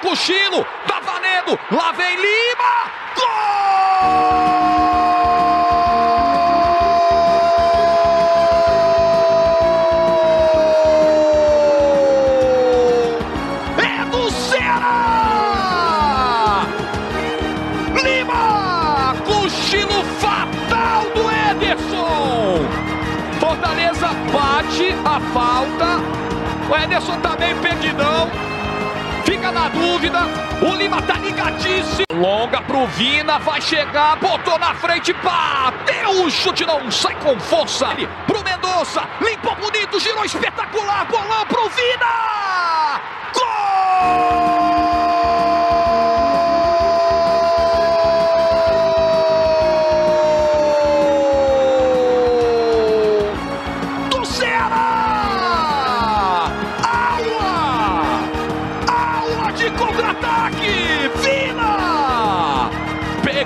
cochilo, tá valendo, lá vem Lima, gol! É do Ceará! Lima! Cochilo fatal do Ederson! Fortaleza bate a falta. O Ederson tá meio perdidão. Fica na dúvida. O Lima tá ligadíssimo. Longa pro Vina, vai chegar, botou na frente, bateu o chute, não sai com força. Pro Mendonça, limpou bonito, girou espetacular, bolão pro Vina!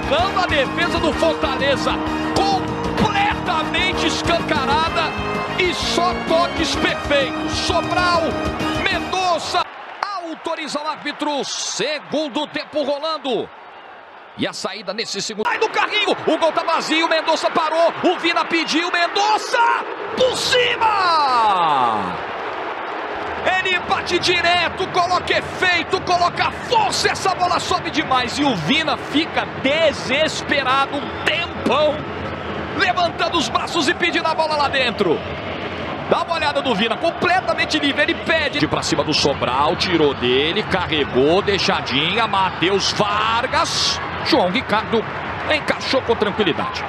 Pegando a defesa do Fortaleza completamente escancarada e só toques perfeitos. Sobral, Mendonça, autoriza o árbitro. Segundo tempo rolando. E a saída nesse segundo. Sai do carrinho! O gol tá vazio. Mendonça parou. O Vina pediu. Mendonça! Por cima! Ele bate direto, coloca efeito, coloca força. Essa bola sobe demais. E o Vina fica desesperado um tempão. Levantando os braços e pedindo a bola lá dentro. Dá uma olhada no Vina, completamente livre. Ele pede de pra cima do Sobral, tirou dele, carregou, deixadinha. Matheus Vargas. João Ricardo encaixou com tranquilidade.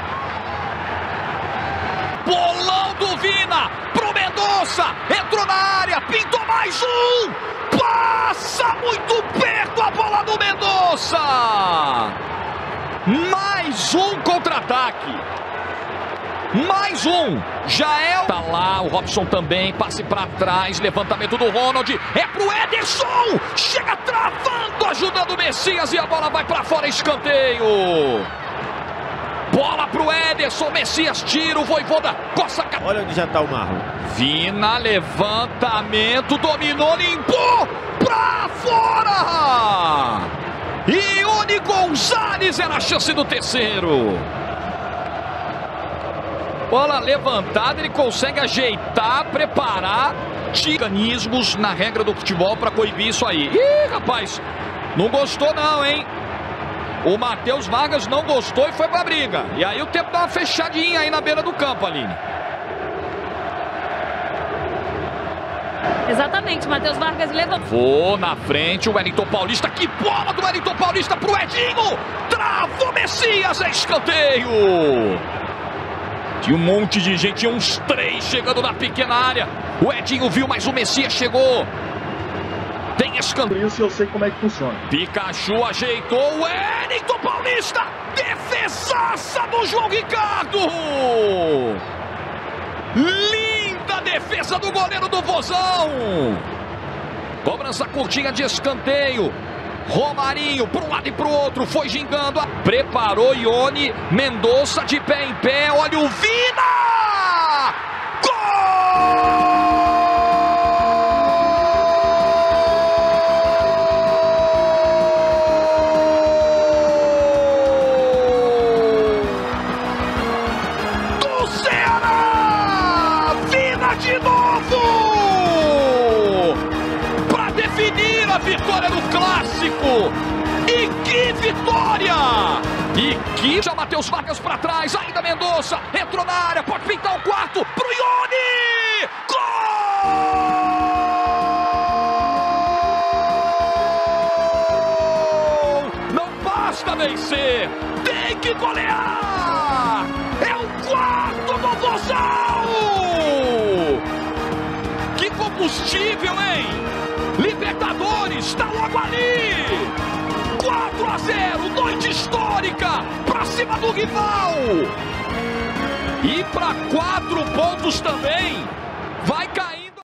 Bolão do Vina pro Mendonça. Entrou na área, pintou mais um. Passa muito perto a bola do Mendonça. Mais um contra-ataque. Mais um. Já é. Tá lá, o Robson também. Passe pra trás. Levantamento do Ronald. É pro Ederson. Chega travando, ajudando o Messias. E a bola vai pra fora. Escanteio. Bola pro Ederson. Messias tira o Voivoda. Coça. Olha onde já tá o Marlon. Vina, levantamento, dominou, limpou pra fora! Ione Gonzalez era a chance do terceiro. Bola levantada, ele consegue ajeitar, preparar mecanismos na regra do futebol para coibir isso aí. Ih, rapaz, não gostou não, hein? O Matheus Vargas não gostou e foi pra briga. E aí o tempo dá uma fechadinha aí na beira do campo, Aline. Exatamente, Matheus Vargas levou. Vou na frente, o Wellington Paulista. Que bola do Wellington Paulista pro Edinho! Travou Messias, é escanteio! Tinha um monte de gente, tinha uns três chegando na pequena área. O Edinho viu, mas o Messias chegou. Isso eu sei como é que funciona. Pikachu ajeitou o Wellington Paulista. Defesaça do João Ricardo. Linda defesa do goleiro do Vozão. Cobrança curtinha de escanteio. Romarinho para um lado e para o outro, foi gingando. Preparou Ione Mendonça de pé em pé. Olha o Vina! De novo! Para definir a vitória no clássico! E que vitória! E que já Matheus Vargas para trás, ainda Mendonça, entrou na área, pode pintar o quarto pro Ione! Gol! Não basta vencer, tem que golear! É o quarto do Vozão! Combustível, hein? Libertadores, está logo ali! 4 a 0, noite histórica, pra cima do rival! E para quatro pontos também, vai cair.